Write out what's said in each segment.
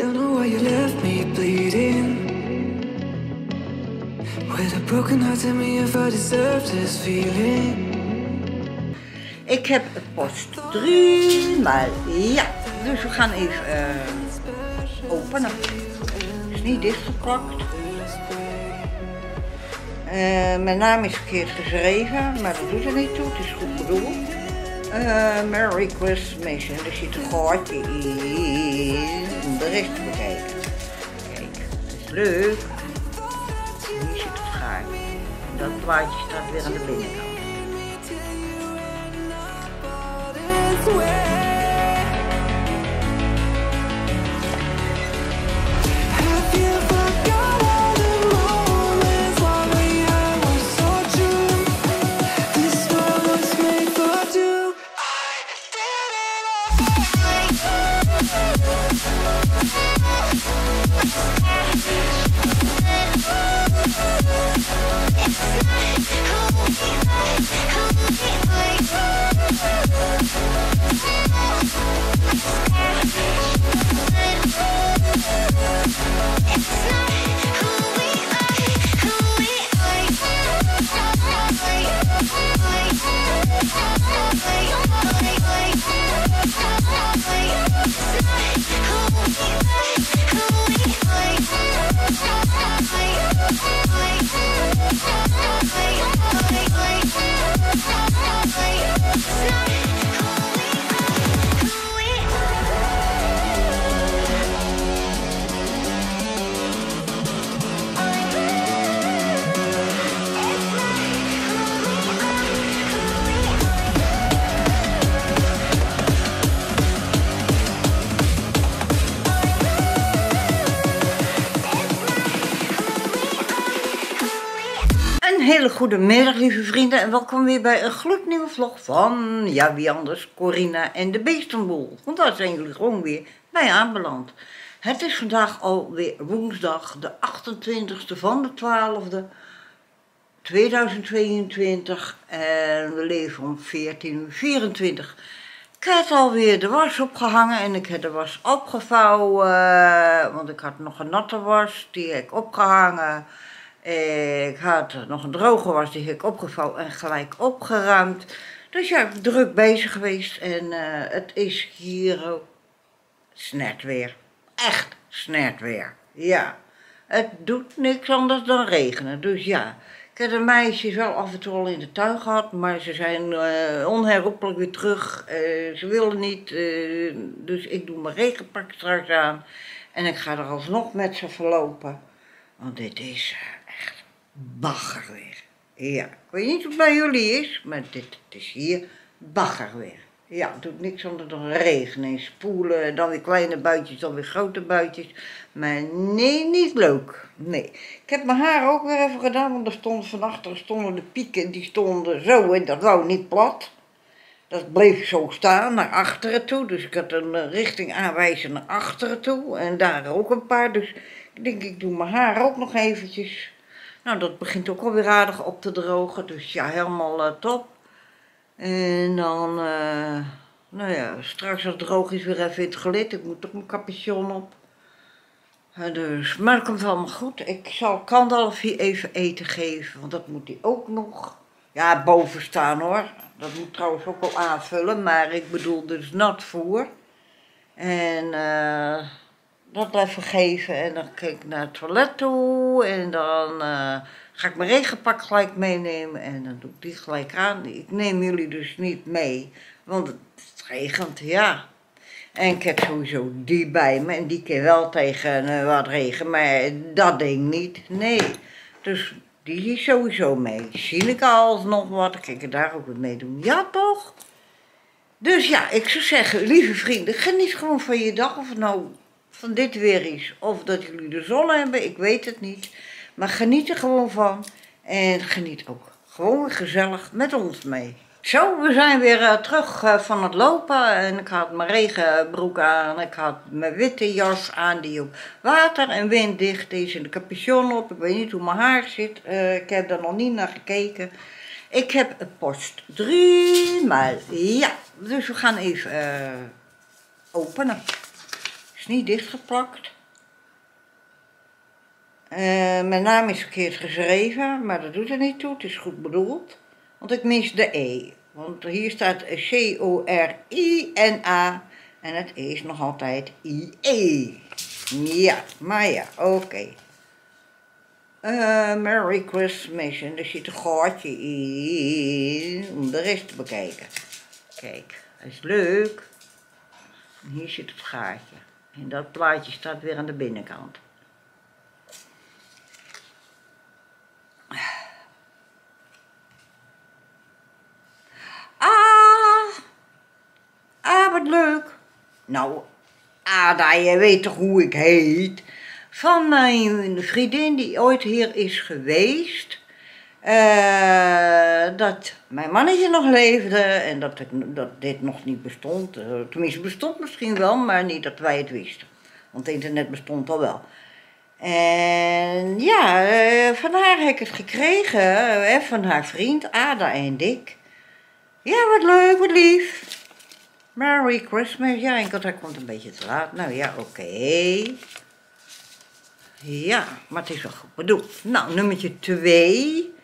Don't know why you left me bleeding. With a broken heart, tell me if I deserve this feeling. Ik heb het post drie maal. Ja, dus we gaan even eh, openen. Het is niet dichtgeplakt. Eh, mijn naam is verkeerd geschreven, maar dat doet er niet toe. Het is goed bedoeld. Eh, Merry Christmas. En er zit een gaatje in om de rest te bekijken. Kijk, dat is leuk. En hier zit het gaatje. En dat plaatje staat weer aan de binnenkant. Have hele goede middag, lieve vrienden, en welkom weer bij een gloednieuwe vlog van, ja wie anders, Corina en de Beestenboel. Want daar zijn jullie gewoon weer bij aanbeland. Het is vandaag alweer woensdag, de 28e van de 12e, 2022, en we leven om 14 uur 24. Ik had alweer de was opgehangen en ik heb de was opgevouwen, want ik had nog een natte was, die heb ik opgehangen. Ik had nog een droge was, die ik opgevouwen en gelijk opgeruimd. Dus ja, druk bezig geweest en eh, het is hier ook snert weer. Echt snert weer. Ja, het doet niks anders dan regenen. Dus ja, ik heb de meisjes wel af en toe al in de tuin gehad, maar ze zijn eh, onherroepelijk weer terug. Eh, ze willen niet, eh, dus ik doe mijn regenpak straks aan en ik ga er alsnog met ze verlopen. Want dit is eh, bagger weer. Ja, ik weet niet hoe het bij jullie is, maar dit het is hier bagger weer. Ja, het doet niks anders dan regenen en spoelen, dan weer kleine buitjes, dan weer grote buitjes. Maar nee, niet leuk. Nee. Ik heb mijn haar ook weer even gedaan, want er stonden van achteren stonden de pieken, die stonden zo en dat wou niet plat. Dat bleef zo staan, naar achteren toe. Dus ik had een eh, richting aanwijzen naar achteren toe. En daar ook een paar. Dus ik denk, ik doe mijn haar ook nog eventjes. Nou, dat begint ook alweer aardig op te drogen. Dus ja, helemaal eh, top. En dan, eh, nou ja, straks als het droog is weer even in het gelid. Ik moet toch mijn capuchon op. Dus, maar het komt allemaal goed. Ik zal Kandalf hier even eten geven, want dat moet hij ook nog. Ja, boven staan hoor. Dat moet trouwens ook wel aanvullen, maar ik bedoel dus nat voer. En eh, dat even geven en dan ga ik naar het toilet toe en dan eh, ga ik mijn regenpak gelijk meenemen en dan doe ik die gelijk aan. Ik neem jullie dus niet mee, want het regent, ja. En ik heb sowieso die bij me en die keer wel tegen eh, wat regen, maar dat ding niet, nee. Dus die is sowieso mee. Zie ik alsnog wat, dan kan ik daar ook wat mee doen. Ja toch? Dus ja, ik zou zeggen, lieve vrienden, geniet gewoon van je dag. Of nou van dit weer is, of dat jullie de zon hebben, ik weet het niet. Maar geniet er gewoon van. En geniet ook gewoon gezellig met ons mee. Zo, we zijn weer eh, terug eh, van het lopen. En ik had mijn regenbroek aan. Ik had mijn witte jas aan die op water en winddicht is. En de capuchon op. Ik weet niet hoe mijn haar zit. Eh, ik heb daar nog niet naar gekeken. Ik heb het post drie maal. Ja, dus we gaan even openen. Is niet dichtgeplakt. Eh, mijn naam is verkeerd geschreven, maar dat doet er niet toe. Het is goed bedoeld. Want ik mis de E. Want hier staat C-O-R-I-N-A. En het E is nog altijd I-E. Ja, maar ja, oké. Eh, Merry Christmas. En er zit een gaatje in om de rest te bekijken. Kijk, dat is leuk. Hier zit het gaatje. En dat plaatje staat weer aan de binnenkant. Ah, ah, wat leuk. Nou, Ada, je weet toch hoe ik heet? Van mijn vriendin die ooit hier is geweest. Eh, dat mijn mannetje nog leefde en dat, ik, dat dit nog niet bestond. Eh, tenminste, bestond misschien wel, maar niet dat wij het wisten. Want het internet bestond al wel. En ja, uh, van haar heb ik het gekregen, van haar vriend Ada en Dick. Ja, wat leuk, wat lief. Merry Christmas. Ja, ik had hij komt een beetje te laat. Nou ja, oké. Ja, maar het is wel goed. Nou, nummertje 2.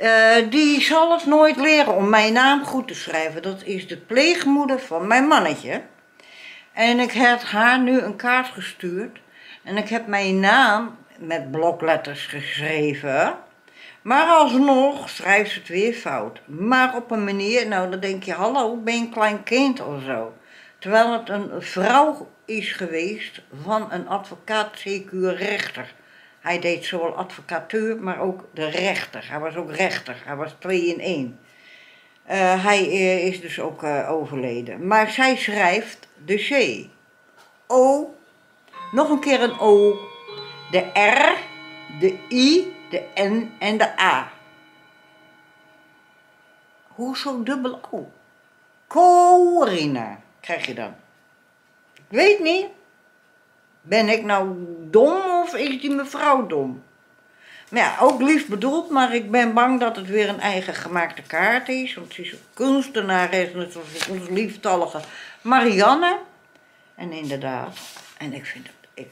Eh, die zal het nooit leren om mijn naam goed te schrijven. Dat is de pleegmoeder van mijn mannetje. En ik heb haar nu een kaart gestuurd. En ik heb mijn naam met blokletters geschreven. Maar alsnog schrijft ze het weer fout. Maar op een manier, nou dan denk je, hallo, ben je een klein kind of zo. Terwijl het een vrouw is geweest van een advocaat, zeker rechter. Hij deed zowel advocatuur, maar ook de rechter. Hij was ook rechter, hij was twee in één. Eh, hij eh, is dus ook eh, overleden. Maar zij schrijft de C. O, nog een keer een O, de R, de I, de N en de A. Hoezo dubbel O? Corina krijg je dan. Ik weet niet. Ben ik nou dom of is die mevrouw dom? Maar ja, ook lief bedoeld, maar ik ben bang dat het weer een eigen gemaakte kaart is. Want ze is een kunstenares, net zoals onze lieftallige Marianne. En inderdaad, en ik vind het, ik,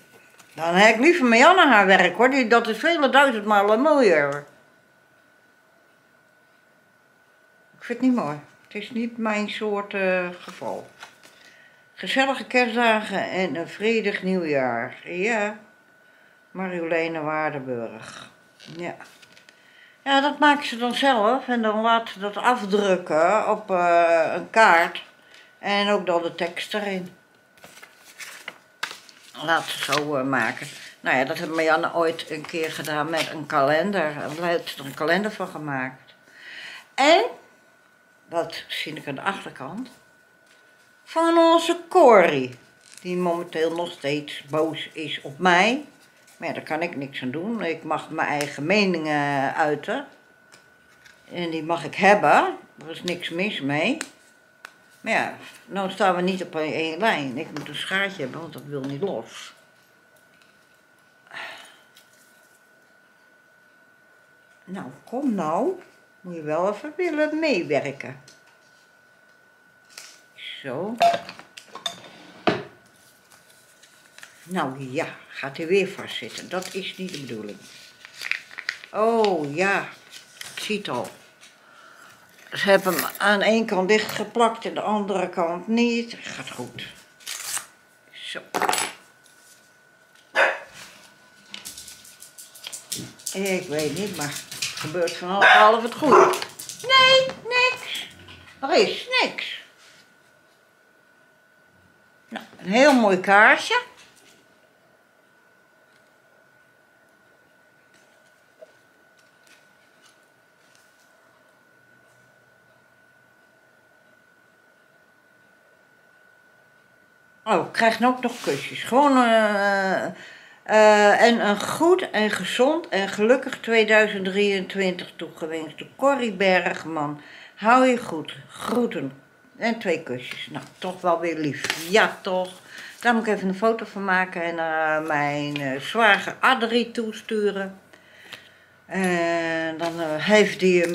dan heb ik liever Marianne haar werk hoor, dat is vele duizend malen mooier. Ik vind het niet mooi. Het is niet mijn soort eh, geval. Gezellige kerstdagen en een vredig nieuwjaar. Ja, Marjoleine Waardenburg. Ja. Ja, dat maken ze dan zelf en dan laten ze dat afdrukken op eh, een kaart. En ook dan de tekst erin. Laat ze zo eh, maken. Nou ja, dat heeft Marianne ooit een keer gedaan met een kalender. En daar heeft er een kalender van gemaakt. En, dat zie ik aan de achterkant, van onze Corrie. Die momenteel nog steeds boos is op mij. Maar ja, daar kan ik niks aan doen. Ik mag mijn eigen meningen uiten. En die mag ik hebben. Er is niks mis mee. Maar ja, nou staan we niet op één lijn. Ik moet een schaartje hebben, want dat wil niet los. Nou, kom nou. Moet je wel even willen meewerken. Zo. Nou ja, gaat hij weer vastzitten. Dat is niet de bedoeling. Oh ja, ik zie het al. Ze hebben hem aan één kant dichtgeplakt en de andere kant niet. Gaat goed. Zo. Ik weet niet, maar het gebeurt van half het goed. Nee, niks. Er is niks. Nou, een heel mooi kaarsje. Oh, ik krijg ook nog kusjes. Gewoon eh, eh, en een goed en gezond en gelukkig 2023 toegewenst. Corrie Bergman. Hou je goed. Groeten. En twee kusjes. Nou, toch wel weer lief. Ja, toch. Daar moet ik even een foto van maken en naar mijn uh, zwager Adrie toesturen. En dan uh, heeft die hem,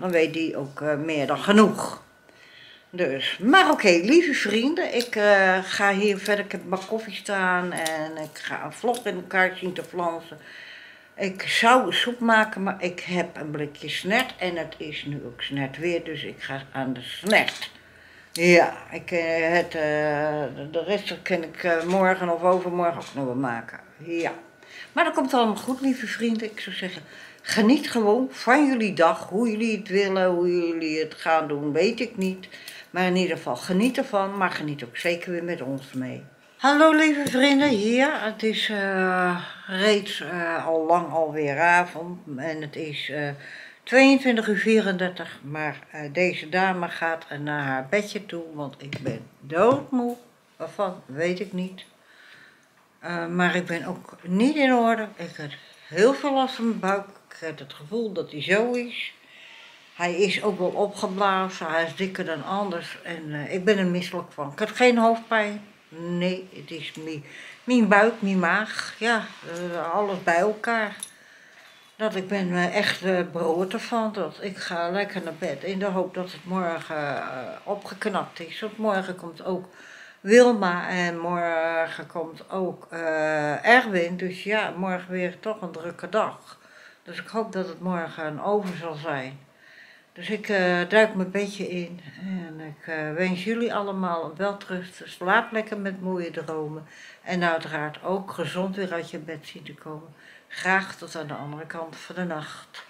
dan weet die ook meer dan genoeg. Dus, maar oké, lieve vrienden, ik eh, ga hier verder. Ik heb mijn koffie staan en ik ga een vlog in elkaar zien te flansen. Ik zou soep maken, maar ik heb een blikje snert en het is nu ook snert weer, dus ik ga aan de snert. Ja, ik, eh, het, eh, de- rest kan ik eh, morgen of overmorgen ook nog wel maken. Ja. Maar dat komt allemaal goed, lieve vrienden. Ik zou zeggen, geniet gewoon van jullie dag. Hoe jullie het willen, hoe jullie het gaan doen, weet ik niet. Maar in ieder geval, geniet ervan, maar geniet ook zeker weer met ons mee. Hallo lieve vrienden, hier. Het is reeds al lang alweer avond en het is 22 uur 34. Maar eh, deze dame gaat naar haar bedje toe, want ik ben doodmoe. Waarvan, weet ik niet. Eh, maar ik ben ook niet in orde. Ik heb heel veel last van mijn buik. Ik heb het gevoel dat hij zo is. Hij is ook wel opgeblazen, hij is dikker dan anders en eh, ik ben er misselijk van. Ik heb geen hoofdpijn. Nee, het is mijn, buik, mijn maag. Ja, alles bij elkaar. Dat ik ben me echt uh, beroerd ervan. Dat ik ga lekker naar bed in de hoop dat het morgen eh, opgeknapt is. Want morgen komt ook Wilma en morgen komt ook eh, Erwin. Dus ja, morgen weer toch een drukke dag. Dus ik hoop dat het morgen over zal zijn. Dus ik eh, duik mijn bedje in en ik eh, wens jullie allemaal een welterust. Slaap lekker met mooie dromen. En uiteraard ook gezond weer uit je bed zien te komen. Graag tot aan de andere kant van de nacht.